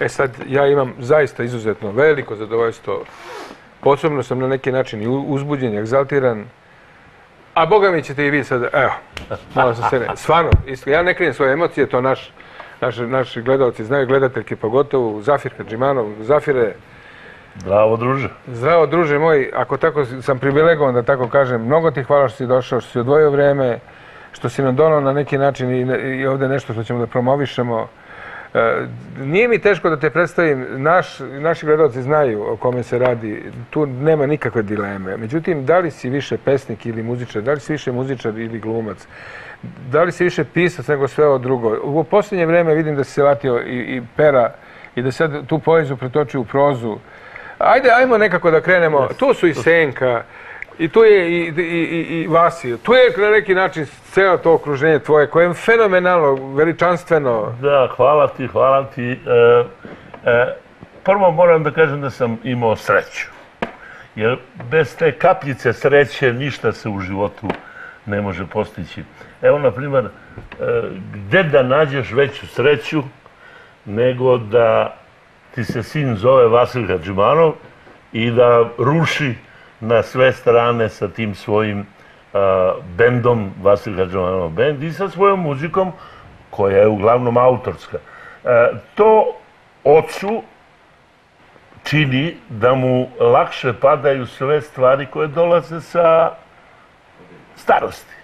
E sad, ja imam zaista izuzetno veliko zadovoljstvo. Posebno sam na neki način i uzbuđen, egzaltiran. A boga mi ćete i vi sad, evo, malo sam se ne, stvarno, isto, ja ne krijem svoje emocije, to naš, naš, naši gledalci znaju, gledateljke pogotovo, Zafir Kadžimanov, Zafire, Bravo, druže. Zdravo, druže moj, ako tako sam privilegovan da tako kažem, mnogo ti hvala što si došao, što si odvojio vreme, što si nam donao na neki način i, i ovde nešto što ćemo da promovišemo. E, nije mi teško da te predstavim, Naš, naši gledalci znaju o kome se radi, tu nema nikakve dileme. Međutim, da li si više pesnik ili muzičar, da li si više muzičar ili glumac, da li si više pisac nego sve ovo drugo. U posljednje vreme vidim da si se latio i, i pera i da sad tu poeziju pretoči u prozu. Ajde, ajmo nekako da krenemo. Tu su i Senka, i tu je i, i, i, i Vasi. Tu je na neki način celo to okruženje tvoje koje je fenomenalno, veličanstveno. Da, hvala ti, hvala ti. E, e, prvo moram da kažem da sam imao sreću. Jer bez te kapljice sreće ništa se u životu ne može postići. Evo, na primjer, e, gde da nađeš veću sreću nego da ti se sin zove Vasil Hadžimanov i da ruši na sve strane sa tim svojim a, bendom Vasil Hadžimanov bend i sa svojom muzikom koja je uglavnom autorska. E, to ocu čini da mu lakše padaju sve stvari koje dolaze sa starosti.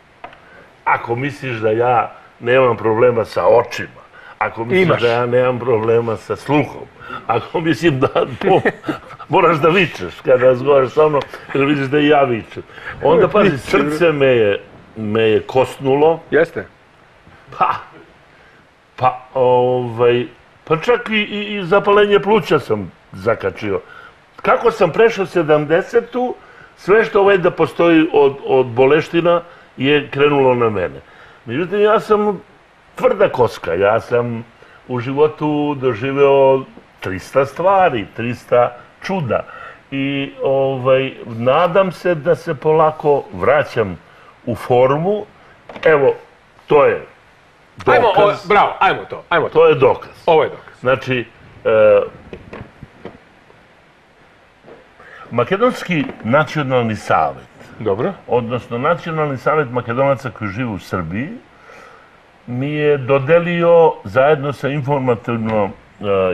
Ako misliš da ja nemam problema sa očima, ako misliš Imaš. da ja nemam problema sa sluhom, ako mislim da moraš da vičeš kada razgovaraš sa mnom, jer vidiš da i ja vičem. Onda pazi, srce me je, me je kosnulo, Jeste? pa, pa, ovaj, pa čak i, i, zapalenje pluća sam zakačio. Kako sam prešao 70-tu, sve što ovaj da postoji od, od boleština je krenulo na mene. Međutim, ja sam tvrda koska, ja sam u životu doživeo 300 stvari, 300 čuda. I ovaj, nadam se da se polako vraćam u formu. Evo, to je Ajmo, o, dokaz. bravo, ajmo to, ajmo to. To je dokaz. Ovo je dokaz. Znači, e, Makedonski nacionalni savet, Dobro. odnosno Nacionalni savet Makedonaca koji žive u Srbiji, mi je dodelio zajedno sa informativno e,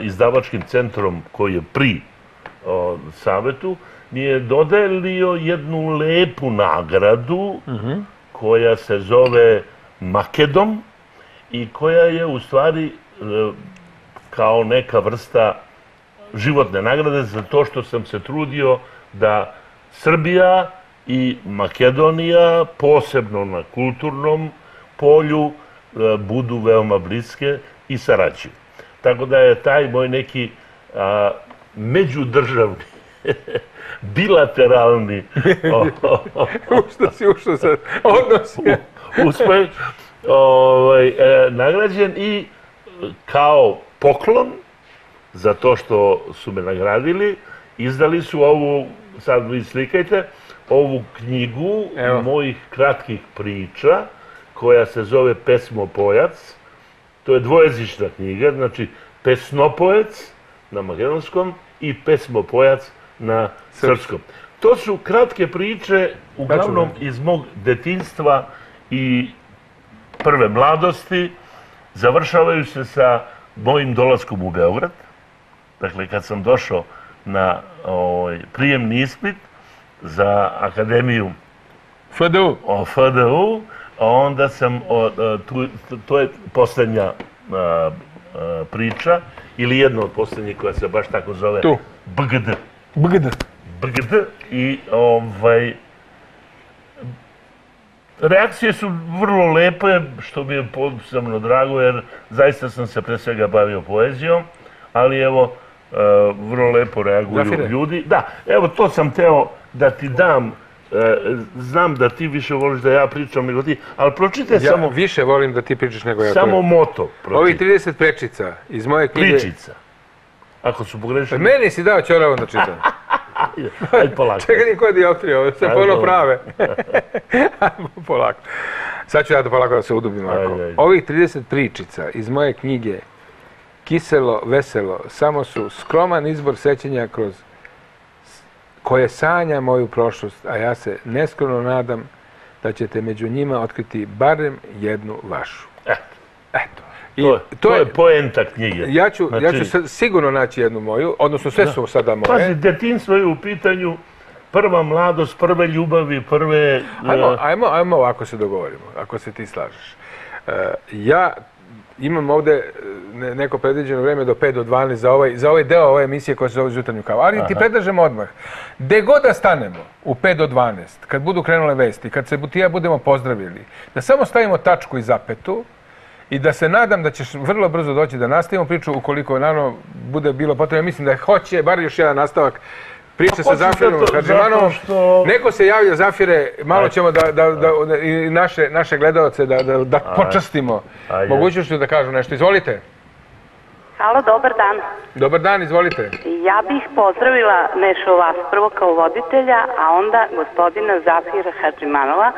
izdavačkim centrom koji je pri o, savetu, mi je dodelio jednu lepu nagradu koja se zove Makedom i koja je u stvari e, kao neka vrsta životne nagrade za to što sam se trudio da Srbija i Makedonija, posebno na kulturnom polju, budu veoma bliske i sarađuju. Tako da je taj moj neki a, međudržavni, bilateralni Ušto si ušao sad? Odnos je. uspeh ovaj, e, nagrađen i e, kao poklon za to što su me nagradili, izdali su ovu, sad vi slikajte, ovu knjigu Evo. mojih kratkih priča koja se zove Pesmopojac. To je dvojezična knjiga, znači Pesnopojec na makedonskom i Pesmopojac na srpskom. To su kratke priče, uglavnom iz mog detinjstva i prve mladosti, završavaju se sa mojim dolaskom u Beograd. Dakle, kad sam došao na ovaj, prijemni ispit za akademiju FDU. o FDU, onda sam, o, a, tu, to je posljednja a, a, priča, ili jedna od posljednjih koja se baš tako zove Tu. BGD. BGD. BGD i ovaj reakcije su vrlo lepe, što mi je posebno drago, jer zaista sam se pre svega bavio poezijom, ali evo, vrlo lepo reaguju ljudi. Da, evo to sam teo da ti dam, znam da ti više voliš da ja pričam nego ti, ali pročitaj Ja samo, više volim da ti pričaš nego ja. samo to. moto. Ovih Pročitaj. 30 prečica iz moje knjige. Pričica. Ako su pogrešili, Meni si dao ćoravom da čitam. ajde polako. Čekaj niko dioptrija, ovo se Ajde, dobro. prave. Ajmo polako. Sad ću ja da polako da se udubim. Ajde, ajde. Ovih 30 pričica iz moje knjige kiselo, veselo, samo su skroman izbor sećanja kroz koje sanja moju prošlost, a ja se neskromno nadam da ćete među njima otkriti barem jednu vašu. Eto, Eto. I to, je, to je poenta knjige. ja ću, ja Znači, ću sa- sigurno naći jednu moju, odnosno sve su sada moje. Pazi, detinstvo je u pitanju prva mladost, prve ljubavi, prve... Ajmo, e, ajmo, ajmo ovako se dogovorimo, ako se ti slažeš. E, ja imam ovde e, ne- neko predviđeno vreme do 5 do 12 za ovaj, za ovaj deo ove emisije koja se zove Jutarnju kavu, ali ti predlažem odmah. Gde god da stanemo u 5 do 12, kad budu krenule vesti, kad se ti i ja budemo pozdravili, da samo stavimo tačku i zapetu, i da se nadam da ćeš vrlo brzo doći da nastavimo priču ukoliko naravno bude bilo potrebno. Mislim da hoće, bar još jedan nastavak priče sa hoće Zafirom Hadžimanovom. što- Neko se javlja Zafire, malo Ajde. ćemo da, da, da, da- i naše, naše gledalce da, da, da počastimo mogućnošću da kažu nešto. Izvolite. Halo, dobar dan. Dobar dan, izvolite. Ja bih pozdravila Nešo vas prvo kao voditelja, a onda gospodina Zafira Hadžimanova.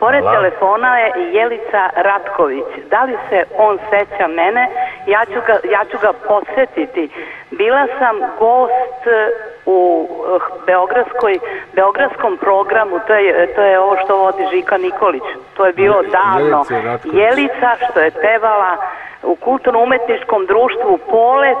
Pored Hvala. telefona je Jelica Ratković. Da li se on seća mene? Ja ću ga, ja ću ga podsjetiti. Bila sam gost eh, u eh, Beogradskoj, Beogradskom programu, to je, to je ovo što vodi Žika Nikolić. To je bilo davno. Jelica što je pevala u kulturno-umetničkom društvu Polet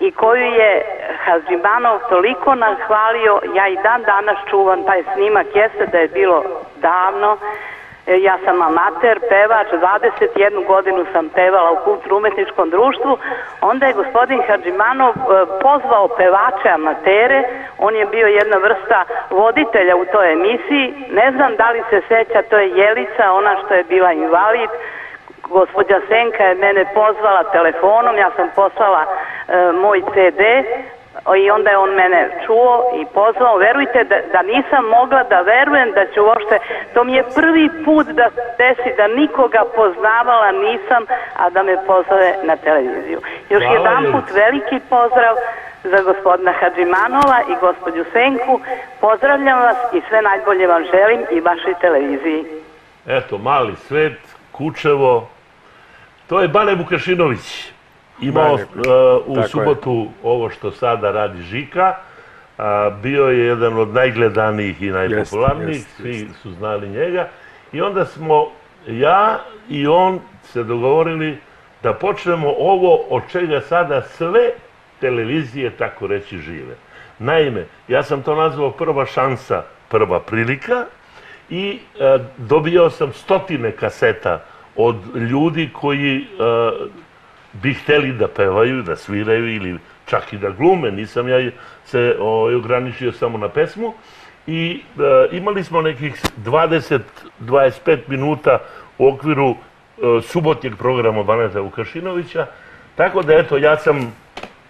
i koju je Hazbimanov toliko nahvalio, ja i dan danas čuvam taj snimak, jeste da je bilo davno, E, Ja sam amater, pevač, 21 godinu sam pevala u kulturno-umetničkom društvu. Onda je gospodin Hadžimanov e, pozvao pevače amatere. On je bio jedna vrsta voditelja u toj emisiji. Ne znam da li se seća, to je Jelica, ona što je bila invalid. Gospođa Senka je mene pozvala telefonom, ja sam poslala e, moj CD i onda je on mene čuo i pozvao. Verujte da, da nisam mogla da verujem da ću uopšte, to mi je prvi put da se desi da nikoga poznavala nisam, a da me pozove na televiziju. Još Hvala, jedan put veliki pozdrav za gospodina Hadžimanova i gospođu Senku. Pozdravljam vas i sve najbolje vam želim i vašoj televiziji. Eto, mali svet, Kučevo. To je Bane Vukašinović. Imao uh, u tako je. subotu ovo što sada radi Žika. A, bio je jedan od najgledanijih i najpopularnijih, jest, svi jest. su znali njega. I onda smo ja i on se dogovorili da počnemo ovo od čega sada sve televizije tako reći žive. Naime, ja sam to nazvao prva šansa, prva prilika i e, dobio sam stotine kaseta od ljudi koji e, bi hteli da pevaju, da sviraju ili čak i da glume. Nisam ja se ovaj, ograničio samo na pesmu. I e, imali smo nekih 20-25 minuta u okviru e, subotnjeg programa Baneta Vukašinovića. Tako da, eto, ja sam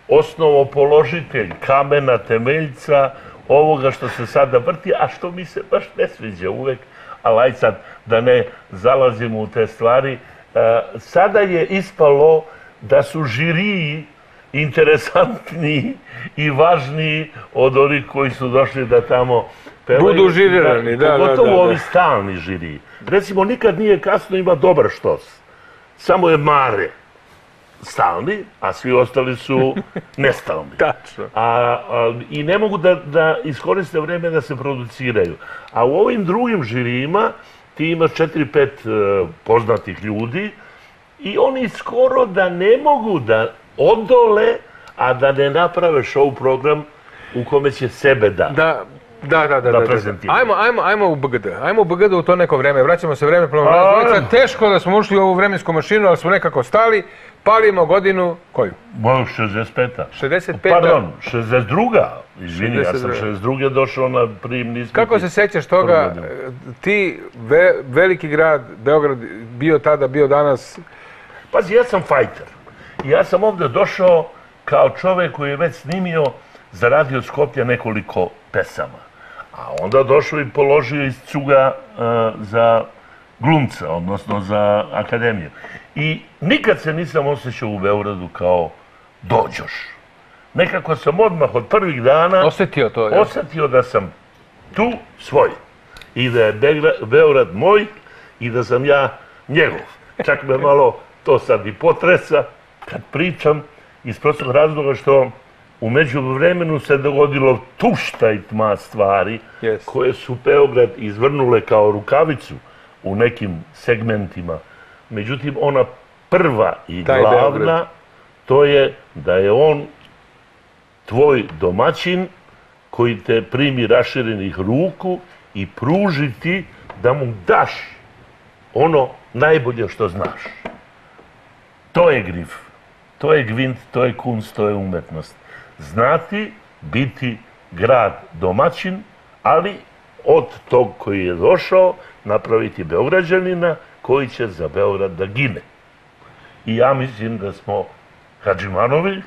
osnovopoložitelj kamena, temeljca ovoga što se sada vrti, a što mi se baš ne sviđa uvek, ali aj sad da ne zalazimo u te stvari. E, sada je ispalo da su žiriji interesantniji i važniji od onih koji su došli da tamo pevaju. Budu žirirani, da, da, Pogotovo da, da. ovi stalni žiriji. Recimo, nikad nije kasno, ima dobar štos. Samo je mare stalni, a svi ostali su nestalni. Tačno. A, a, I ne mogu da, da iskoriste vreme da se produciraju. A u ovim drugim žirijima ti imaš 4-5 e, poznatih ljudi i oni skoro da ne mogu da odole, a da ne naprave show program u kome će sebe da. Da, da, da, da, da, da. prezentiraju. Ajmo, ajmo, ajmo u BGD. Ajmo u BGD u to neko vreme. Vraćamo se vreme dvojica. Teško da smo ušli u ovu vremensku mašinu, ali smo nekako stali. Palimo godinu, koju? Moju 65. 65. Pardon, 62. Izvini, ja sam 62. 62. došao na prijemni ispit. Kako se sećaš toga, ti, ve- veliki grad, Beograd, bio tada, bio danas, Pazi, ja sam fajter. Ja sam ovde došao kao čovek koji je već snimio za radio Skoplja nekoliko pesama. A onda došao i položio iz cuga e, za glumca, odnosno za akademiju. I nikad se nisam osjećao u Beogradu kao dođoš. Nekako sam odmah od prvih dana osetio to. da sam tu svoj. I da je Beograd moj i da sam ja njegov. Čak me malo to sad i potresa kad pričam, iz prostog razloga što u međuvremenu se dogodilo tušta i tma stvari Yes. koje su Beograd izvrnule kao rukavicu u nekim segmentima. Međutim, ona prva i Taj glavna, Beograd. to je da je on tvoj domaćin koji te primi raširenih ruku i pruži ti da mu daš ono najbolje što znaš. To je grif, to je gvint, to je kunst, to je umetnost. Znati biti grad domaćin, ali od tog koji je došao napraviti Beograđanina koji će za Beograd da gine. I ja mislim da smo Hadžimanovi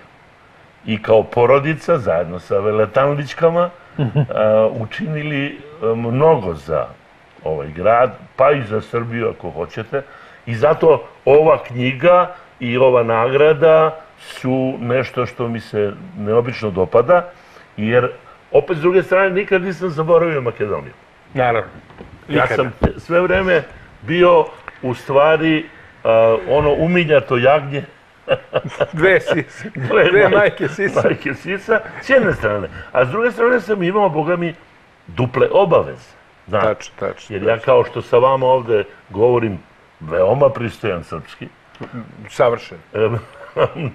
i kao porodica zajedno sa Veletanličkama a, učinili a, mnogo za ovaj grad, pa i za Srbiju ako hoćete. I zato ova knjiga i ova nagrada su nešto što mi se neobično dopada, jer opet s druge strane nikad nisam zaboravio Makedoniju. Naravno. Ja sam sve vreme bio u stvari ono umiljato jagnje Dve sise. Dve Dve majke sisa. Majke sisa, s jedne strane. A s druge strane sam imao, boga mi, duple obaveze. Znate, Tačno, tačno. Jer ja kao što sa vama ovde govorim veoma pristojan srpski, Savršen.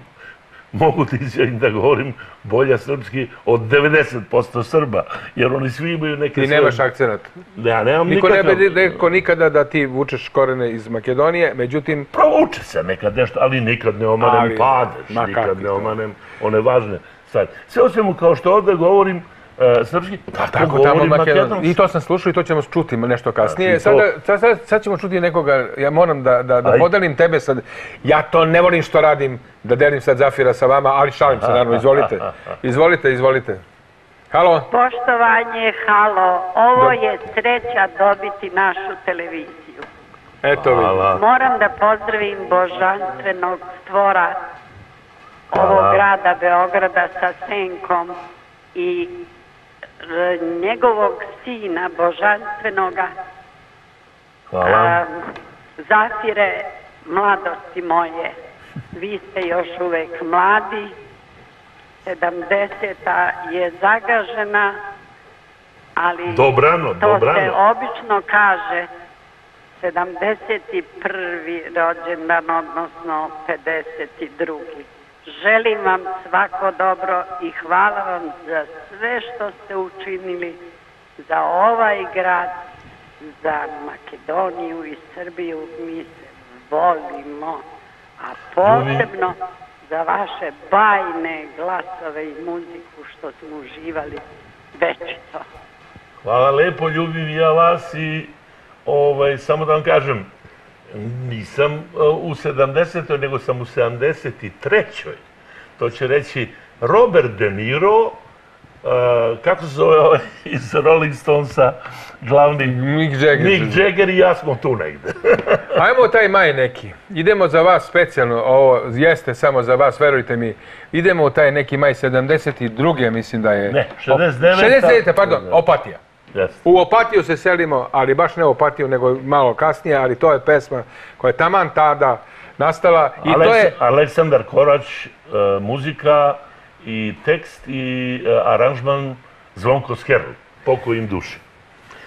mogu ti izjavim da govorim bolja srpski od 90% Srba, jer oni svi imaju neke Ti svoje- nemaš akcenat. Ja nemam Niko ne nikakav... bi rekao nikada da ti vučeš korene iz Makedonije, međutim, Provuče se nekad nešto, ali nikad ne omanem Ali, ma nikad ne omanem one važne stvari. Sve o svemu, kao što ovde govorim srpski, tako, tako tamo govorim Makedonski. I to sam slušao i to ćemo čuti nešto kasnije. to- Sada, sad, sad, sad ćemo čuti nekoga, ja moram da, da, da podelim tebe sad. Ja to ne volim što radim, da delim sad Zafira sa vama, ali šalim se naravno, izvolite. Izvolite, izvolite. Halo? Poštovanje, halo, ovo je sreća dobiti našu televiziju. Eto vi. Moram da pozdravim božanstvenog stvora ovog grada Beograda sa Senkom i e, njegovog sina božanstvenoga Hvala. a, Zafire mladosti moje. Vi ste još uvek mladi, 70 je zagažena, ali Dobrano, to se dobrano. obično kaže 71. rođendan, odnosno 52. Želim vam svako dobro i hvala vam za sve što ste učinili za ovaj grad, za Makedoniju i Srbiju. Mi se volimo, a posebno za vaše bajne glasove i muziku što smo uživali večito. Hvala lepo, ljubim ja vas i ovaj, samo da vam kažem, nisam e, u 70. nego sam u 73. To će reći Robert De Niro, e, kako se zove ovaj iz Rolling Stonesa, glavni Mick Jagger. Mick Jagger i ja smo tu negde. Ajmo taj maj neki. Idemo za vas specijalno, ovo jeste samo za vas, verujte mi. Idemo u taj neki maj 72. mislim da je. Ne, 69. 69. pardon, Opatija. U Opatiju se selimo, ali baš ne u Opatiju, nego malo kasnije, ali to je pesma koja je taman tada nastala i to je... Aleksandar Korać, e, muzika i tekst i e, aranžman Zvonko Skerl, pokoj im duši.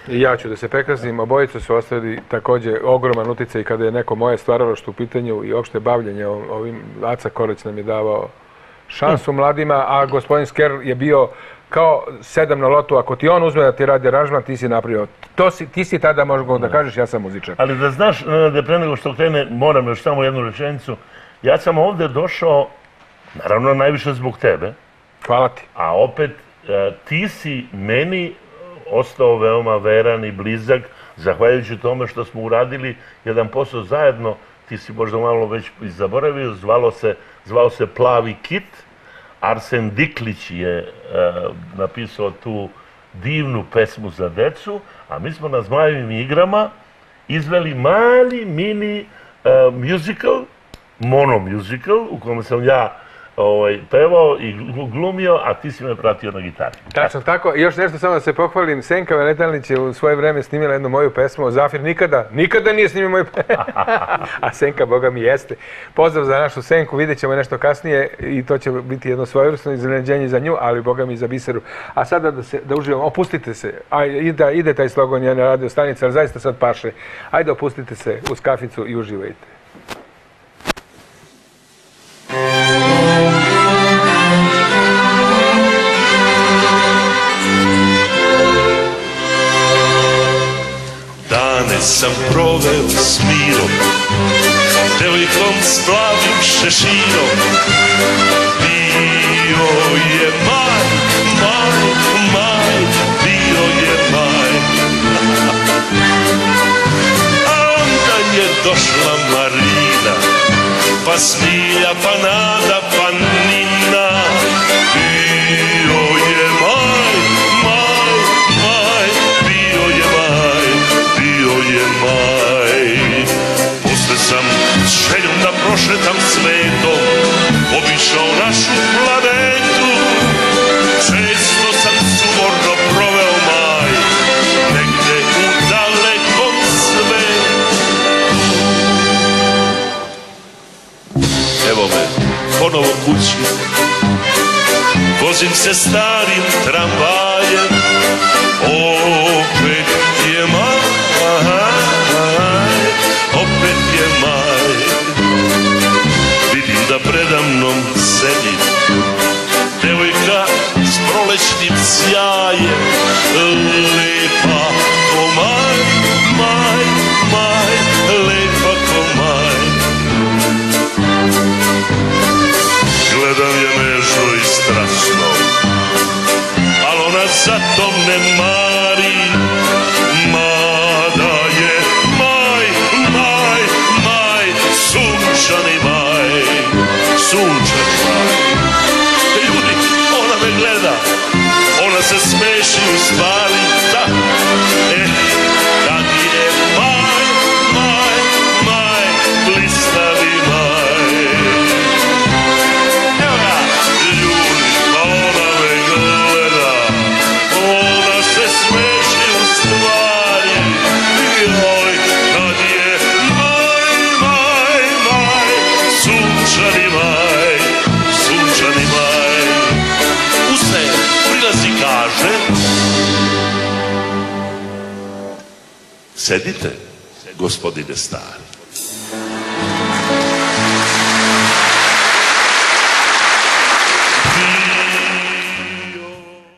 I ja ću da se prekrasim, obojicu su ostavili takođe ogroman uticaj kada je neko moje stvaralaštvo u pitanju i opšte bavljenje ov- ovim. Aca Koreć nam je davao šansu mladima, a gospodin Sker je bio kao sedam na lotu, ako ti on uzme da ti radi aranžman, ti si napravio. To si, ti si tada možeš da kažeš ja sam muzičar. Ali da znaš, e, da pre nego što krene, moram još samo jednu rečenicu. Ja sam ovde došao, naravno najviše zbog tebe, Hvala ti. a opet e, ti si meni ostao veoma veran i blizak, zahvaljujući tome što smo uradili jedan posao zajedno, ti si možda malo već i zaboravio, zvalo se, zvao se Plavi kit, Arsen Diklić je e, napisao tu divnu pesmu za decu, a mi smo na Zmajevim igrama izveli mali mini e, musical, mono musical, u kome sam ja ovaj, pevao i glumio, a ti si me pratio na gitari. Tačno tako. I još nešto samo da se pohvalim. Senka Venetalnić je u svoje vreme snimila jednu moju pesmu. Zafir nikada, nikada nije snimio moju pesmu. a Senka, boga mi, jeste. Pozdrav za našu Senku, vidjet ćemo nešto kasnije i to će biti jedno svojevrsno iznenađenje za nju, ali boga mi za biseru. A sada da, se, da uživamo, opustite se. A, ide, ide taj slogan njene radio stanice, ali zaista sad paše. Ajde, opustite se uz kaficu i uživajte. Sam proveo s mirom, devojkom s šeširom. Bio je maj, maj, maj, bio je maj. A onda je došla Marina, pa Smilja, pa Nada, ponovo kući. Vozim se starim tramvajem Opet je maj Opet je maj. Vidim da predamnom sedi Devojka s prolećnim sjajem sedite, gospodine stari.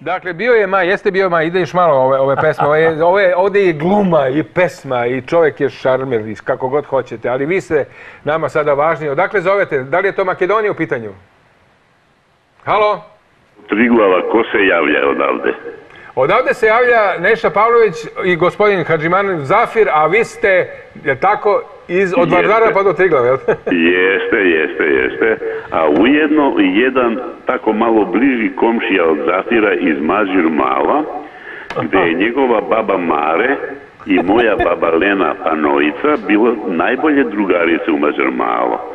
Dakle, bio je maj, jeste bio maj, ide još malo ove, ove pesme, ove, ove, ovde je gluma i pesma i čovjek je šarmer, i kako god hoćete, ali vi ste nama sada važni. Odakle zovete? Da li je to Makedonija u pitanju? Halo? Triglava, ko se javlja odavde? Odavde se javlja Neša Pavlović i gospodin Hadžiman Zafir, a vi ste, je tako, iz, od. Vardara pa do Triglava, jel? Jeste, jeste, jeste. A ujedno jedan tako malo bliži komšija od Zafira iz Mazir Mala, gde je njegova baba Mare i moja baba Lena Panovica bilo najbolje drugarice u Mazir Malo.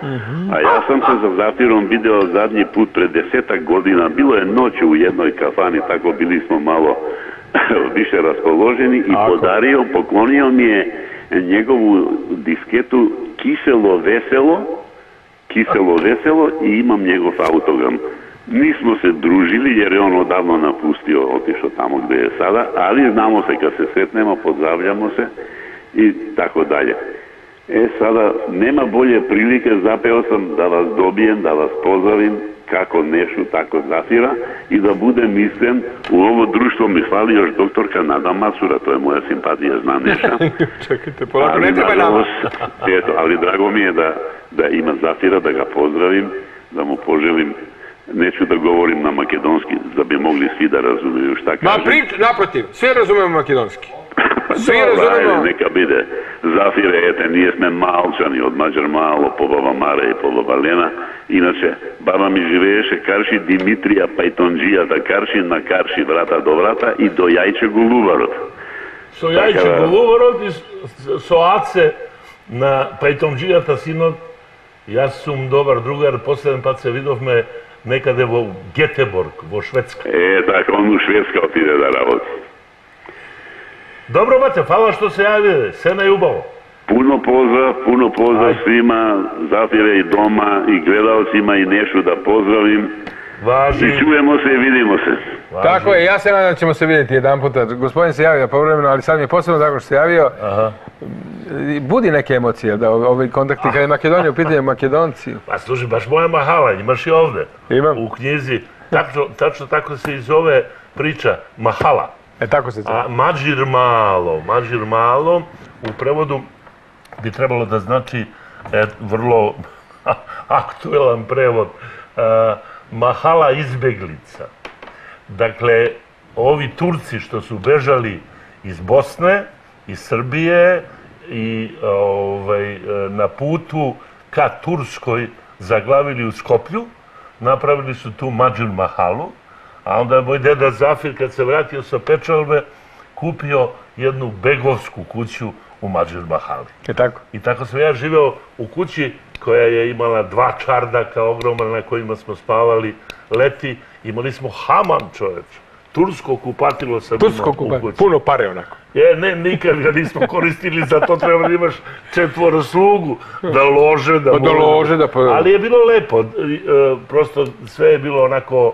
A ja sam se za Zafirom video zadnji put pred desetak godina. Bilo je noć u jednoj kafani, tako bili smo malo više raspoloženi i Ako. podario, poklonio mi je njegovu disketu Kiselo veselo, Kiselo veselo i imam njegov autogram. Nismo se družili jer je on odavno napustio, otišao tamo gde je sada, ali znamo se kad se sretnemo, pozdravljamo se i tako dalje. E sada, nema bolje prilike, zapeo sam da vas dobijem, da vas pozdravim, kako Nešu, tako Zafira i da budem iskren, u ovo društvo mi hvali još doktorka Nada Masura, to je moja simpatija, zna Neša. Čekajte, polako, Ali, ne treba nama. Eto, ali drago mi je da, da ima Zafira, da ga pozdravim, da mu poželim, Нечу да говорим на македонски, за би могли сви да разумеју шта кажам. Ма прим, напротив, све разумеме македонски. Се разумеме. нека биде. Зафире, ете, ние сме малчани, од Маджар Мало, по баба Мара и по баба Лена. Иначе, баба ми живееше Карши Димитрија Пајтонджијата да Карши на Карши врата до врата и до јајче голубарот. Со јајче така, голубарот и со аце на Пајтонджијата синот, јас сум добар другар, последен пат се видовме некаде во Гетеборг, во Шведска. Е, така, он у Шведска отиде да работи. Добро, бате, фала што се јави, се најубаво. Пуно поздрав, пуно поздрав Ај. свима, затире и дома, и гледалцима, и нешто да поздравим. Važi, I čujemo se i vidimo se. važi. Tako je, ja se nadam da ćemo se vidjeti jedan puta. Gospodin se javio povremeno, ali sad mi je posebno tako što se javio. Aha. Budi neke emocije, da ovi- kontakti, kad je Makedonija u pitanju Makedonci. Pa slušaj, baš moja mahala, imaš i ovde. Imam. U knjizi, tačno, tačno tako se i zove priča Mahala. E tako se zove. A Mađir malo, Mađir malo, u prevodu bi trebalo da znači e, vrlo aktuelan prevod. E, mahala izbeglica. Dakle, ovi Turci što su bežali iz Bosne, iz Srbije i ovaj, na putu ka Turskoj zaglavili u Skoplju, napravili su tu Mađur Mahalu, a onda je moj deda Zafir kad se vratio sa Pečalbe kupio jednu begovsku kuću u Mađur Mahali. E tako. I tako sam ja živeo u kući koja je imala dva čardaka ogromna na kojima smo spavali leti. Imali smo haman čoveč. Tursko kupatilo sam Tursko imao u kupanje, kući. puno pare onako. Je, ne, nikad ga nismo koristili, za to treba da imaš četvoro slugu, da lože, da... Pa da lože, da pa- Ali je bilo lepo, e, prosto sve je bilo onako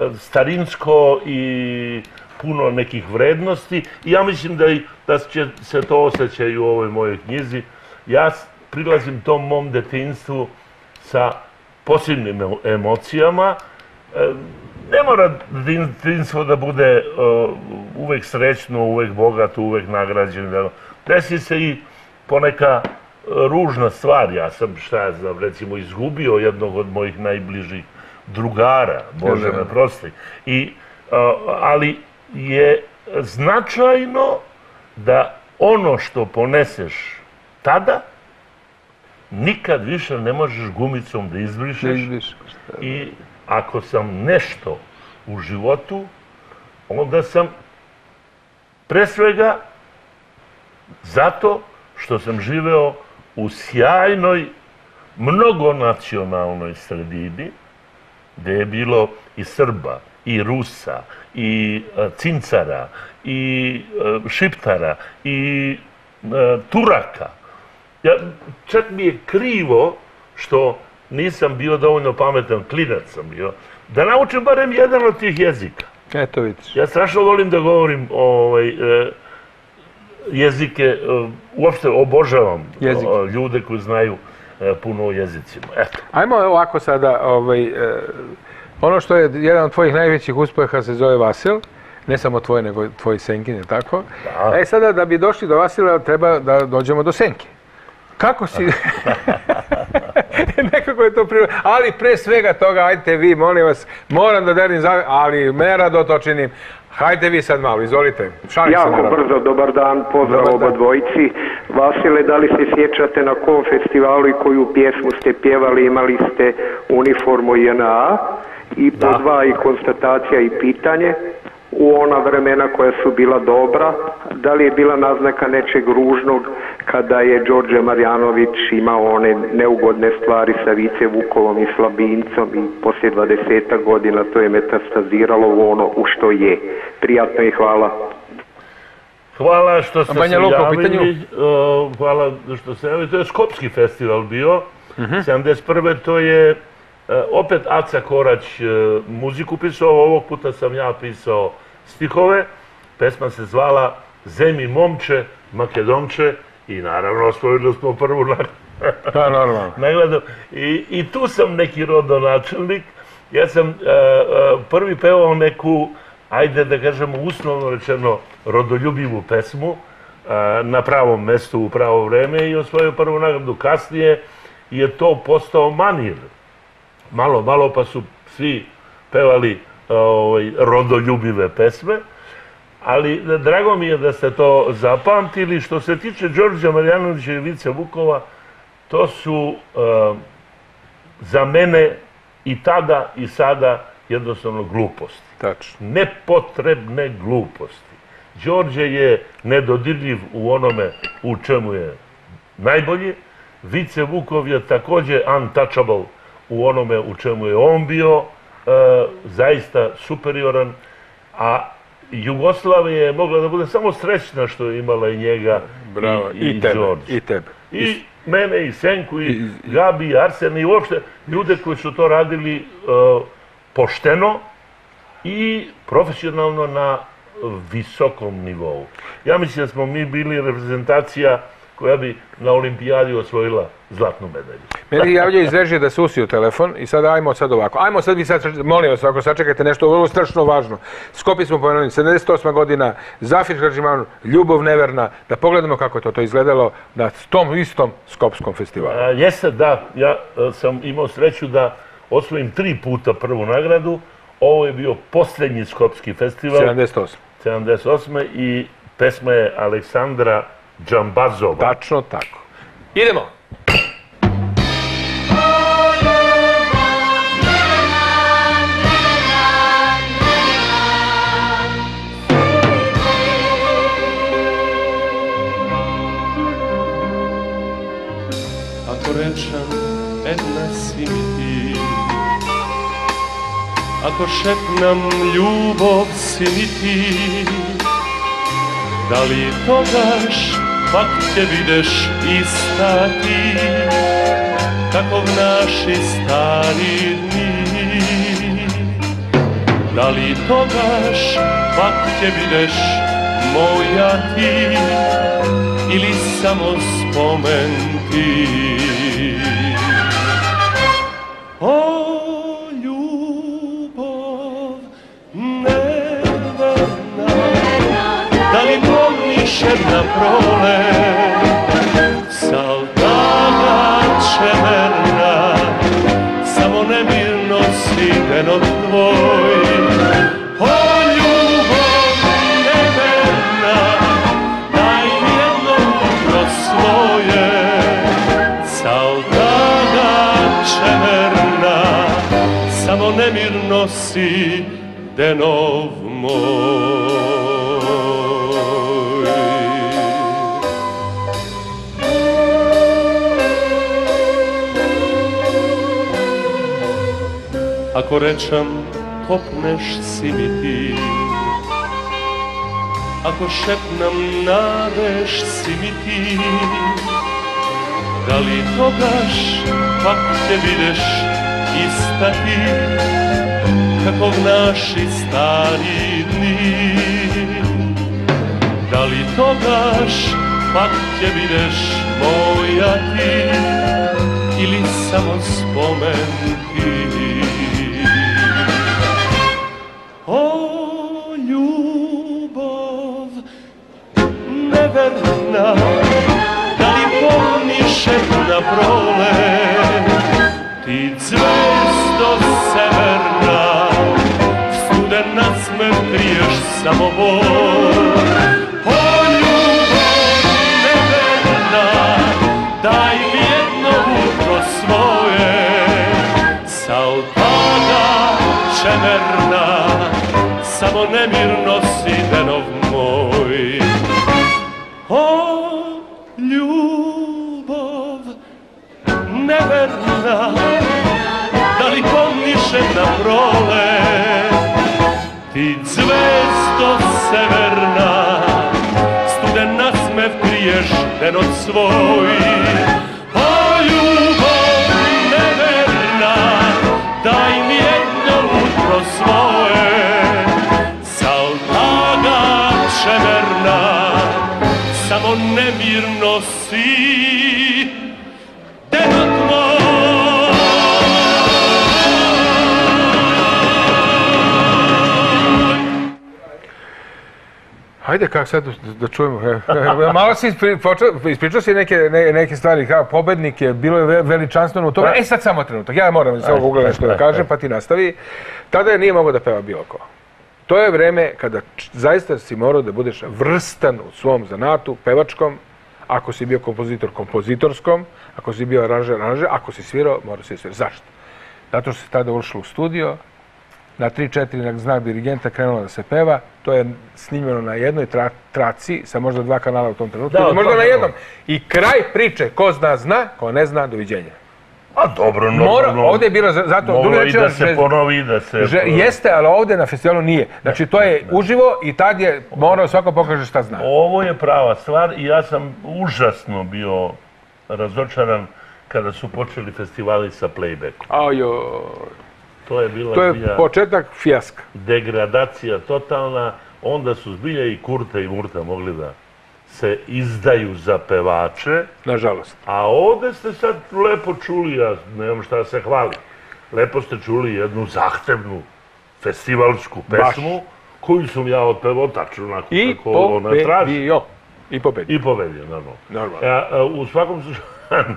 e, starinsko i puno nekih vrednosti i ja mislim da, i, da će se to osjeća i u ovoj mojoj knjizi. Ja prilazim tom mom detinstvu sa posebnim emo- emocijama, E, ne mora detinstvo da bude uh, uvek srećno, uvek bogato, uvek nagrađeno. Desi se i poneka uh, ružna stvar. Ja sam, šta ja znam, recimo izgubio jednog od mojih najbližih drugara, Bože me prosti. I, uh, ali je značajno da ono što poneseš tada, nikad više ne možeš gumicom da izbrišeš. Ne izviš. I ako sam nešto u životu, onda sam pre svega zato što sam živeo u sjajnoj, mnogonacionalnoj sredini, gde je bilo i Srba, i Rusa, i e, Cincara, i e, Šiptara, i e, Turaka. Ja, čak mi je krivo što nisam bio dovoljno pametan, klinac sam bio, da naučim barem jedan od tih jezika. Eto vidiš. Ja strašno volim da govorim ovaj, jezike, uopšte obožavam Jezik. o, ljude koji znaju puno o jezicima. Eto. Ajmo ovako sada, ovaj, ono što je jedan od tvojih najvećih uspeha se zove Vasil, ne samo tvoj, nego tvoj Senkin, je tako? Da. E sada, da bi došli do Vasila, treba da dođemo do Senke. Kako si... Nekako je to prirodno. Ali pre svega toga, ajte vi, molim vas, moram da delim za... Ali mera dotočinim. Hajde vi sad malo, izvolite. Šalim se Jako brzo, dobar dan, pozdrav Dobar oba dvojici. Vasile, da li se sjećate na kom festivalu i koju pjesmu ste pjevali, imali ste uniformu JNA? I po Da. dva i konstatacija i pitanje. U ona vremena koja su bila dobra, da li je bila naznaka nečeg ružnog kada je Đorđe Marjanović imao one neugodne stvari sa Vice Vukovom i Slabincom i poslije 20 godina to je metastaziralo u ono u što je. Prijatno i hvala. Hvala što ste Banja se Luka javili. pitanju? hvala što ste javili. To je Skopski festival bio. Mhm. 71. to je opet Aca Korać e, muziku pisao. Ovog puta sam ja pisao stihove. Pesma se zvala Zemi momče, Makedonče i naravno osvojili smo prvu na Da, normalno. nagradu. I, I tu sam neki rodonačelnik. Ja sam e, e, prvi pevao neku, ajde da kažemo uslovno rečeno, rodoljubivu pesmu e, na pravom mestu u pravo vreme i osvojio prvu nagradu. Kasnije je to postao manir. Malo, malo pa su svi pevali e, ovaj, rodoljubive pesme. Ali drago mi je da ste to zapamtili. Što se tiče Đorđa Marjanovića i Vice Vukova, to su e, za mene i tada i sada jednostavno gluposti. Tačno. Nepotrebne gluposti. Đorđe je nedodirljiv u onome u čemu je najbolji. Vice Vukov je takođe untouchable u onome u čemu je on bio zaista superioran, a Jugoslavija je mogla da bude samo srećna što je imala i njega Bravo, i, i, i tebe, Đorđe. i tebe. I mene, i Senku, i, I- i- Gabi, i Arsen, i uopšte ljude koji su to radili uh, pošteno i profesionalno na visokom nivou. Ja mislim da smo mi bili reprezentacija koja bi na olimpijadi osvojila zlatnu medalju. Meni javljaju iz režije da se usio telefon i sad ajmo sad ovako. Ajmo sad vi sad, molim vas, ako sačekajte nešto vrlo strašno važno. Skopi smo pomenuli, 78. godina, Zafir Hadžimanov, Ljubov neverna, da pogledamo kako je to, to izgledalo na tom istom Skopskom festivalu. A, jeste, da, ja e, sam imao sreću da osvojim tri puta prvu nagradu. Ovo je bio posljednji Skopski festival, 78. 78. i pesma je Aleksandra Džambazova. Tačno tako. Idemo! Ako rečem jedna si mi ti Ako šepnam ljubov si mi ti Da li togaš pak će videš ista ti Kakov naši stari dni. Da li togaš pak će videš moja ti ili samo spomen ti jedna prole Saldana čemerna Samo nemirno si deno tvoj. O Daj mi jedno svoje Saldana čemerna Samo nemirno si denov moj Ako rečem kopneš si mi ti. Ako šepnem nadeš si mi ti. Da li togaš pak te videš ista ti Kakov naši stari dni. Da li togaš pak te videš moja ti Ili samo spomen neverna Da li pomniš jedna prole? Ti zvezdo severna Studen nasmeh kriješ samo bol Daj mi jedno utro svoje Saltada čemerna Samo nemirno si denov moj. O neverna Da li pomniš jedna prole? Ti zvezdo severna Studen nasmev kriješ denot svoj Hajde, kako sad da, da čujemo. E, Malo si ispri- počeo- ispričao si neke, ne- neke stvari, kao pobednik je, bilo je ve- veličanstveno u tome. E sad samo trenutak, ja moram sa ovog ugla nešto da kažem, pa ti nastavi. Tada je nije mogao da peva bilo ko. To je vreme kada zaista si morao da budeš vrstan u svom zanatu, pevačkom, ako si bio kompozitor, kompozitorskom, ako si bio aranžer, aranžer, ako si svirao, morao si svirati. Zašto? Zato što se tada ušlo u studio, na 3-4 na znak dirigenta krenulo da se peva. To je snimljeno na jednoj tra- traci sa možda dva kanala u tom trenutku. Da, ili možda na jednom. I kraj priče, ko zna, zna, ko ne zna, doviđenja. A dobro, Mora, normalno. ovde je bilo za- zato... Moglo drugi i da se žez- ponovi, da se... Že, jeste, ali ovde na festivalu nije. Znači, to je uživo i tad je morao svako pokaže šta zna. Ovo je prava stvar i ja sam užasno bio razočaran kada su počeli festivali sa playbackom. Ajo, To je bila to je zbilja početak fijaska. degradacija totalna, onda su zbilja i Kurta i Murta mogli da se izdaju za pevače, Nažalost. a ovde ste sad lepo čuli, ja nemam šta se hvali, lepo ste čuli jednu zahtevnu festivalsku pesmu, koju sam ja otpevao tačno onako I kako ona traži. I pobedio. I pobedio, normalno. Normalno. Ja, a, u svakom slučaju,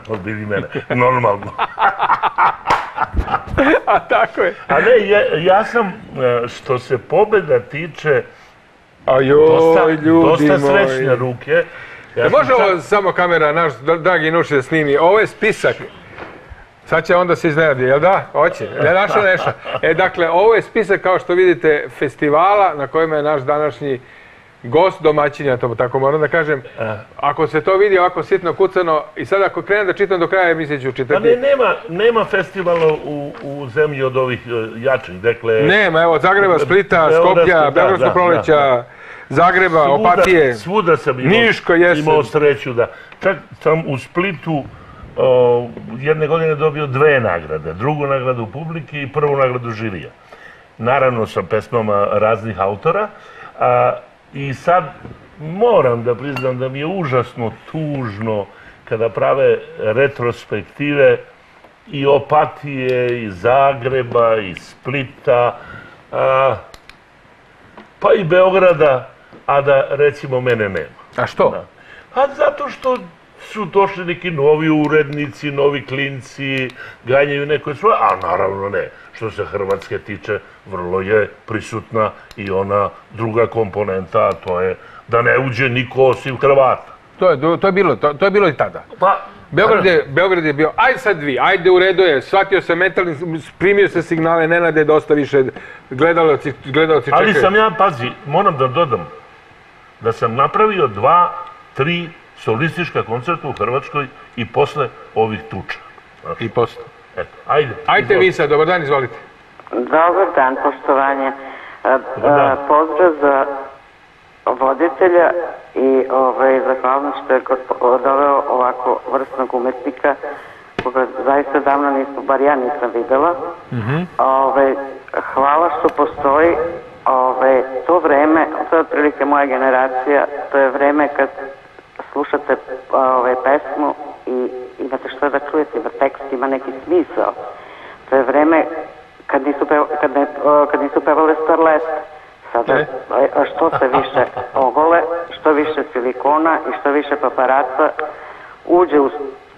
odbili mene, normalno. A tako je. A ne, ja, ja sam, e, što se pobeda tiče, Ajoj, dosta, ljudi dosta moji. srećne ruke. Ja E, sam može ovo samo kamera, naš dragi Nuši da snimi. Ovo je spisak. Sad će onda se iznenadi, jel da? Hoće. Ne naša neša. E, dakle, ovo je spisak, kao što vidite, festivala na kojima je naš današnji gost domaćin, ja to tako moram da kažem. Ako se to vidi ovako sitno kucano, i sad ako krenem da čitam do kraja emisije ću Pa čitati. ne, nema, nema festivala u, u zemlji od ovih e, jačih, dakle... Nema, evo, Zagreba, Splita, Beogradsko, Skoplja, da, da, proleća, da, Zagreba, svuda- Opatije. Svuda sam imao, Niško, jesen. imao sreću da... Čak sam u Splitu o, jedne godine dobio dve nagrade. Drugu nagradu publike i prvu nagradu žirija. Naravno sa pesmama raznih autora. A, I sad moram da priznam da mi je užasno tužno kada prave retrospektive i Opatije, i Zagreba, i Splita, a, pa i Beograda, a da recimo mene nema. A što? Da. A zato što su došli neki novi urednici, novi klinci, ganjaju neko svoje, a naravno ne. Što se Hrvatske tiče, vrlo je prisutna i ona druga komponenta, a to je da ne uđe niko osim Hrvata. To je, to je bilo, to, to je bilo i tada. Pa, Beograd je, Beograd je bio, ajde sad vi, ajde u redu je, shvatio se mentalni, primio se signale, Nenade dosta više gledalci, gledalci čekaju. Ali sam ja, pazi, moram da dodam da sam napravio dva, tri solistička koncerta u Hrvatskoj i posle ovih tuča. I posle. Eto, ajde. Ajde vi sad, dobar dan, izvolite. Dobar dan, poštovanje. E, Dobar dan. e, Pozdrav za voditelja i ovaj, zahvalno što je doveo ovako vrstnog umetnika koga zaista davno nismo, bar ja nisam videla. Ovaj, hvala što postoji ovaj, to vreme, to je otprilike moja generacija, to je vreme kad slušate ovaj, pesmu i imate što da čujete, da tekst ima neki smisao. To je vreme kad nisu, pev, kad ne, kad nisu pevale starlete. Sada, E. što se više ogole, što više silikona i što više paparaca uđe u,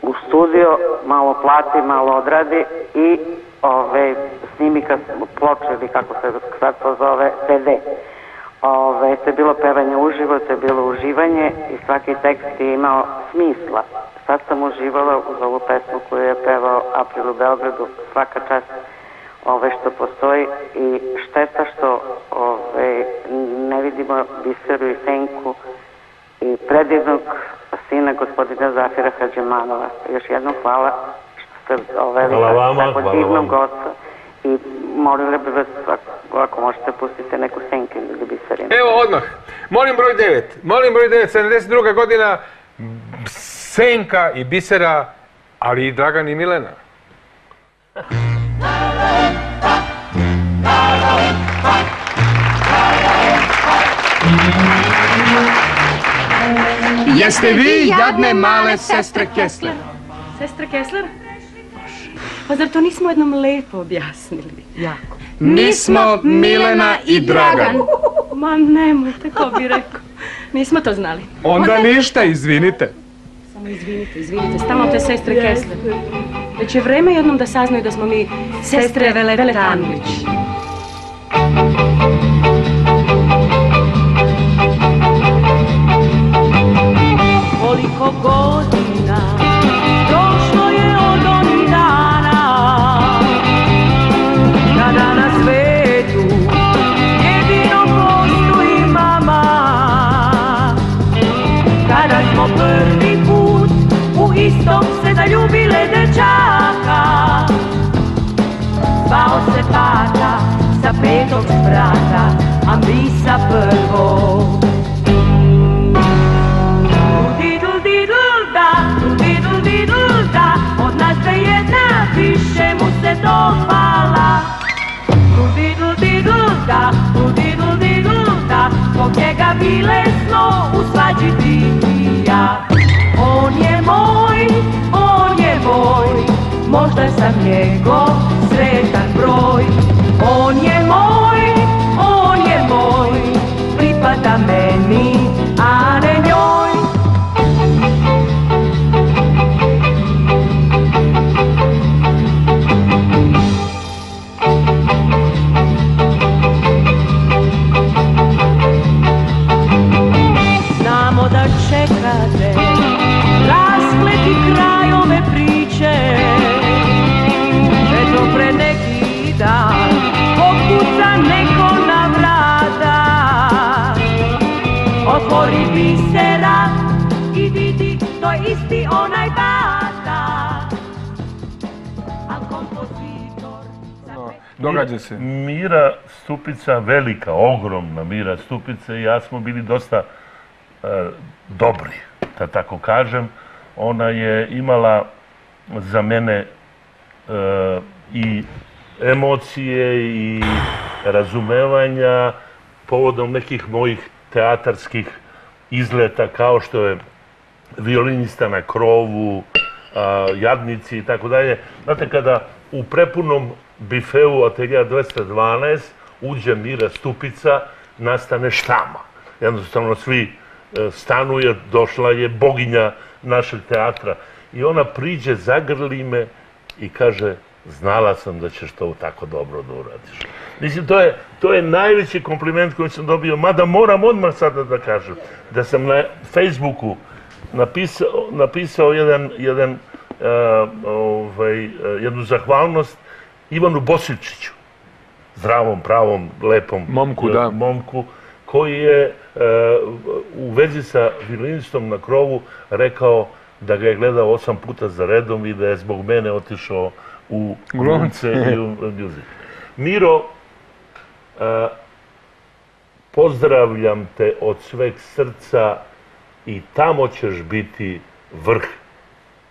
u studio, malo plati, malo odradi i ove, snimi kad ploče ili kako se sad to zove, CD. Ove, to je bilo pevanje uživo, to je bilo uživanje i svaki tekst je imao smisla. Sad sam uživala uz ovu pesmu koju je pevao April u Beogradu, svaka čast ove što postoji i šteta što ove, ne vidimo Biseru i Senku i predivnog sina gospodina Zafira Hadžemanova. Još jednom hvala što ste ove, Hvala vama, tako divnog vama. и молим да бе ако, ако можете да пустите неку сенка или да бисерин. Ево одмах. Молим број 9. Молим број 9 72 година сенка и бисера, али и Драган и Милена. Jeste vi, jadne male sestre Kessler? Sestre Kessler? Pa zar to nismo jednom lepo objasnili? Jako. Mi smo Milena i Dragan. Ma nemojte, ko bi rekao. Nismo to znali. Onda ništa, izvinite. Samo izvinite, izvinite, stalno te sestre Kessler. Već je vreme jednom da saznaju da smo mi sestre Veletanović. Koliko godina petog sprata, a mi sa didl, da, da, od nas dve jedna mu se da, da, bile smo u svađi ti i ja. On je moj, on je moj, možda sam njegov sretan broj. On je moj, on je moj, pripada meni, Događa se. Mira Stupica, velika, ogromna Mira Stupica i ja smo bili dosta e, dobri, da tako kažem. Ona je imala za mene e, i emocije i razumevanja povodom nekih mojih teatarskih izleta kao što je violinista na krovu, jadnici i tako dalje. Znate, kada u prepunom bifeu atelja 212 uđe Mira Stupica, nastane štama. Jednostavno svi e, stanu jer došla je boginja našeg teatra. I ona priđe, zagrli me i kaže, znala sam da ćeš to tako dobro da uradiš. Mislim, to je, to je najveći kompliment koji sam dobio, mada moram odmah sada da kažem, da sam na Facebooku napisao, napisao jedan, jedan, e, ovaj, e, jednu zahvalnost Ivanu Bosičiću, zdravom, pravom, lepom Momku, da. momku, koji je e, u vezi sa violinistom na krovu rekao da ga je gledao osam puta za redom i da je zbog mene otišao u glumce i u music. Miro, e, pozdravljam te od sveg srca i tamo ćeš biti vrh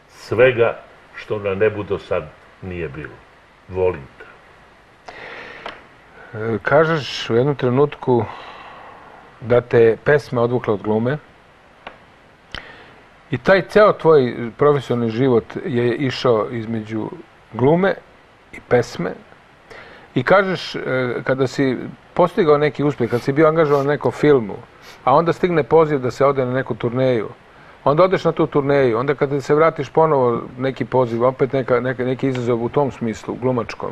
svega što na nebu do sad nije bilo. Volim te. E, Kažeš u jednom trenutku da te pesma odvukla od glume i taj ceo tvoj profesionalni život je išao između glume i pesme i kažeš e, kada si postigao neki uspjeh, kad si bio angažovan na nekom filmu, a onda stigne poziv da se ode na neku turneju, onda odeš na tu turneju, onda kada se vratiš ponovo neki poziv, opet neka, neka, neki izazov u tom smislu, glumačkom.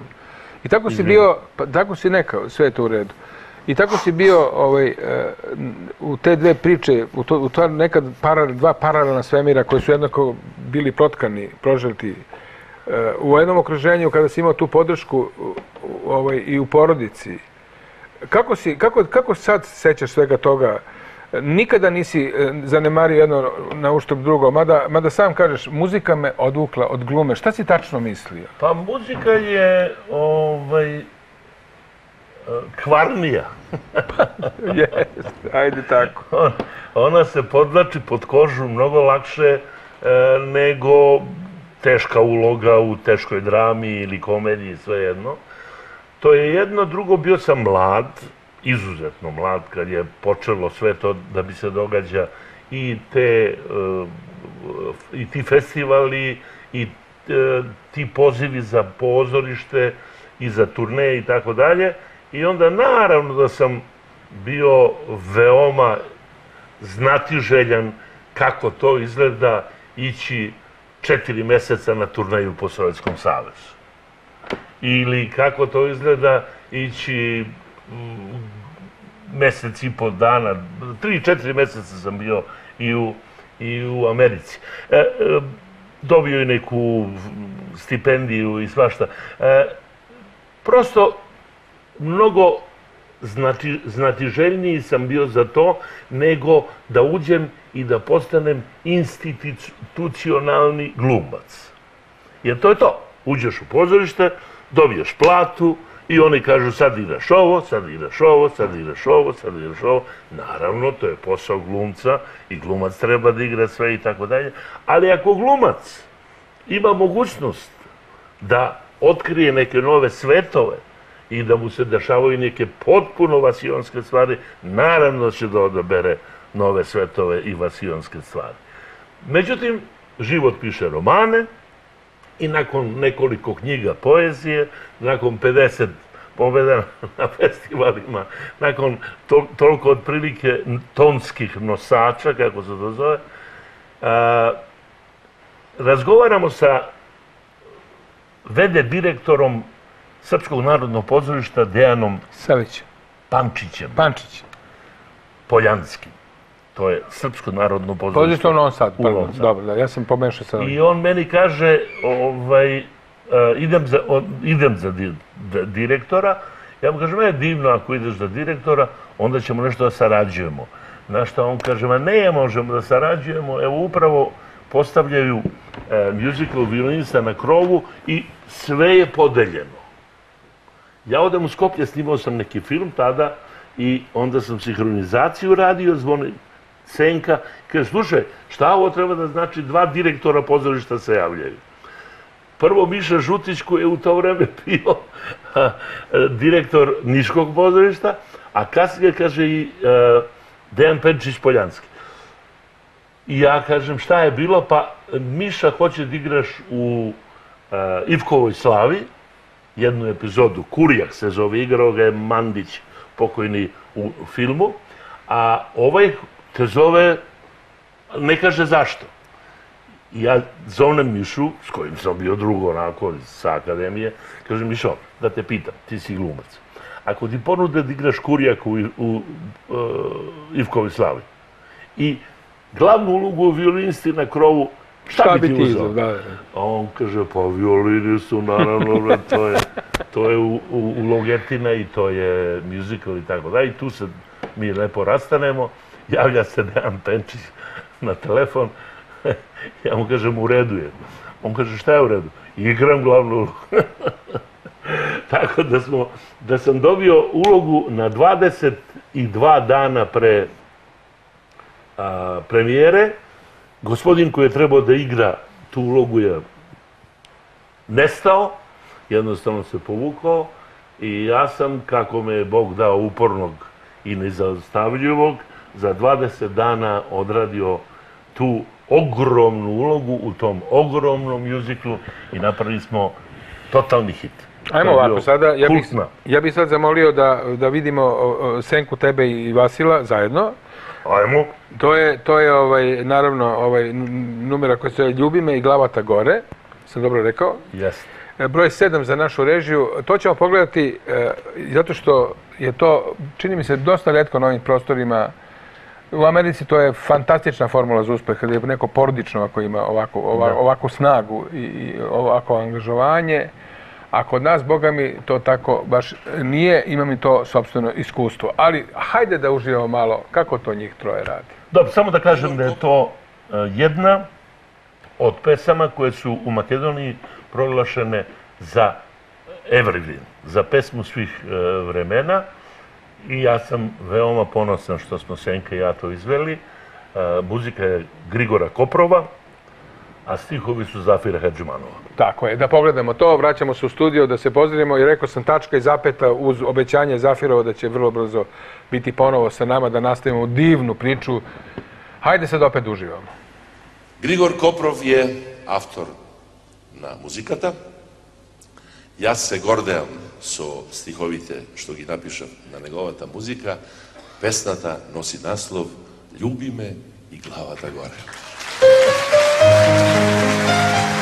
I tako si bio, pa, tako si neka, sve je to u redu. I tako si bio ovaj, e, u te dve priče, u, to, u ta nekad para, dva paralelna svemira koji su jednako bili protkani, prožeti e, u jednom okruženju kada si imao tu podršku ovaj, i u porodici. Kako, si, kako, kako sad sećaš svega toga? Nikada nisi e, zanemario jedno na uštrb drugo, mada, mada sam kažeš, muzika me odvukla od glume. Šta si tačno mislio? Pa muzika je ovaj, e, kvarnija. Jest, ajde tako. On- Ona se podlači pod kožu mnogo lakše e, nego teška uloga u teškoj drami ili komediji, svejedno. To je jedno, drugo, bio sam mlad, izuzetno mlad, kad je počelo sve to da bi se događa i te, e, i ti festivali, i e, ti pozivi za pozorište, i za turneje i tako dalje. I onda naravno da sam bio veoma znatiželjan kako to izgleda ići četiri meseca na turnaju po Sovjetskom savezu. Ili kako to izgleda ići mesec i po dana, tri, četiri meseca sam bio i u, i u Americi. E, e, dobio i neku stipendiju i svašta. E, prosto mnogo znati, znatiželjniji sam bio za to nego da uđem i da postanem institucionalni glumac. Jer to je to. Uđeš u pozorište, dobiješ platu I oni kažu sad igraš ovo, sad igraš ovo, sad igraš ovo, sad igraš ovo. Naravno, to je posao glumca i glumac treba da igra sve i tako dalje. Ali ako glumac ima mogućnost da otkrije neke nove svetove i da mu se dešavaju neke potpuno vasionske stvari, naravno će da odabere nove svetove i vasionske stvari. Međutim, život piše romane i nakon nekoliko knjiga poezije, nakon 50 pobjeda na festivalima, nakon to, toliko otprilike tonskih nosača, kako se to zove, a, razgovaramo sa vede direktorom Srpskog narodnog pozorišta Dejanom Savić. Pančićem. Pančić. Poljanskim. To je Srpsko narodno pozorište. Pozorište u Novom Sadu. Dobro, da, ja sam pomešao sa... I on meni kaže, ovaj, e, idem za, idem za di- da- direktora. Ja mu kažem, je divno ako ideš za direktora, onda ćemo nešto da sarađujemo. Na što on kaže, ma ne možemo da sarađujemo, evo upravo postavljaju e, musical violinista na krovu i sve je podeljeno. Ja odem u Skoplje, snimao sam neki film tada i onda sam sinhronizaciju radio, zvoni Senka, kaže, slušaj, šta ovo treba da znači, dva direktora pozorišta se javljaju. Prvo Miša Žutić koji je u to vreme bio direktor Niškog pozorišta, a kasnije kaže i e, Dejan Penčić Poljanski. I ja kažem šta je bilo, pa Miša hoće da igraš u e, Ivkovoj slavi, jednu epizodu, Kurijak se zove, igrao ga je Mandić, pokojni u filmu, a ovaj te zove, ne kaže zašto. Ja zovnem Mišu, s kojim sam bio drugo onako sa akademije, kažem Mišo, da te pitam, ti si glumac. Ako ti ponude da igraš Kurijaka u, u uh, Ivkovi slavi i glavnu ulogu u violinisti na krovu, šta, Šta bi ti uzeo, da, da. A on kaže, pa violini su naravno, to je, to je u, u, u Logetina i to je musical i tako da. I tu se mi lepo rastanemo, javlja se Dejan Penčić na telefon, ja mu kažem, u redu je. On kaže, šta je u redu? Igram glavnu ulogu. Tako da smo, da sam dobio ulogu na 22 dana pre a, premijere, gospodin koji je trebao da igra tu ulogu je nestao, jednostavno se povukao i ja sam, kako me je Bog dao upornog i nezaustavljivog, za 20 dana odradio tu ogromnu ulogu u tom ogromnom mjuziklu i napravili smo totalni hit. Ajmo ovako, sada, ja bih, ja bih sad zamolio da, da vidimo o, Senku, tebe i Vasila zajedno. Ajmo. To je, to je ovaj, naravno ovaj, numera koja se zove Ljubi me i glavata gore, sam dobro rekao. Jeste. Broj 7 za našu režiju, to ćemo pogledati e, zato što je to, čini mi se, dosta redko na ovim prostorima. U Americi to je fantastična formula za uspeh, kada je neko porodično ako ima ovako, ova, Da. ovakvu snagu i, i ovako angažovanje. A kod nas, boga mi, to tako baš nije, ima mi to sobstveno iskustvo. Ali hajde da uživamo malo kako to njih troje radi. Dobro, samo da kažem da je to e, jedna od pesama koje su u Makedoniji proglašene za evergreen, za pesmu svih e, vremena i ja sam veoma ponosan što smo Senka i ja to izveli. E, muzika je Grigora Koprova, a stihovi su Zafira Hedžumanova. Tako je, da pogledamo to, vraćamo se u studio da se pozdravimo i rekao sam tačka i zapeta uz obećanje Zafirova da će vrlo brzo biti ponovo sa nama da nastavimo divnu priču. Hajde sad opet da uživamo. Grigor Koprov je avtor na muzikata. Ja se gordeam со стиховите што ги напишав на неговата музика, песната носи наслов „Любиме“ ме и главата горе». Thank you.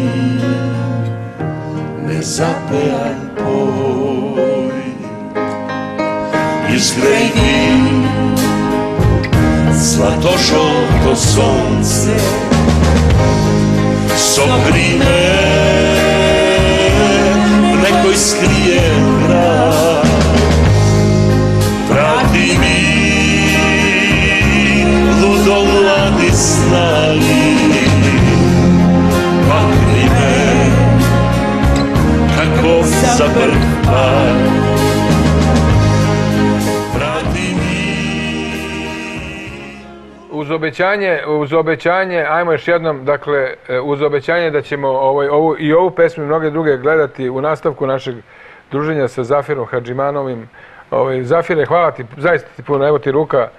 mi Nezapejan poj mi Zlato žolto sonce Sogri me Nekoj skrijen grad Vrati mi Ludo mladi snagi Pad Vrati Uz obećanje, uz obećanje, ajmo još jednom, dakle, e, uz obećanje da ćemo ovaj, ovu, i ovu pesmu i mnoge druge gledati u nastavku našeg druženja sa Zafirom Hadžimanovim. Ovaj, Zafire, hvala ti, zaista ti puno, evo ti ruka.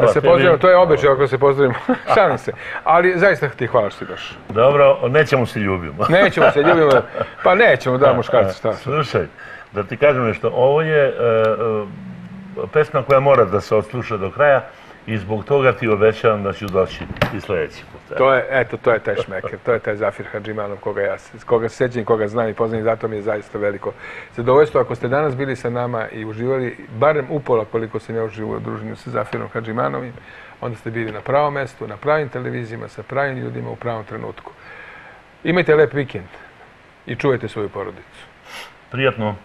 Da se pozdravimo, to je običaj ako se pozdravimo, šalim se. Ali zaista ti hvala što si došao. Dobro, nećemo se ljubimo. Nećemo se ljubimo, pa nećemo, da, muškarci, šta. Slušaj, da ti kažem nešto, ovo je e, e, pesma koja mora da se odsluša do kraja I zbog toga ti obećavam da ću doći i sledeći put. To je, eto, to je taj šmeker, to je taj Zafir Hadžimanov koga ja, koga se sećam, koga znam i poznam i zato mi je zaista veliko zadovoljstvo. Ako ste danas bili sa nama i uživali, barem upola koliko sam ja uživo u druženju sa Zafirom Hadžimanovim, onda ste bili na pravom mestu, na pravim televizijima, sa pravim ljudima u pravom trenutku. Imajte lep vikend i čuvajte svoju porodicu. Prijatno.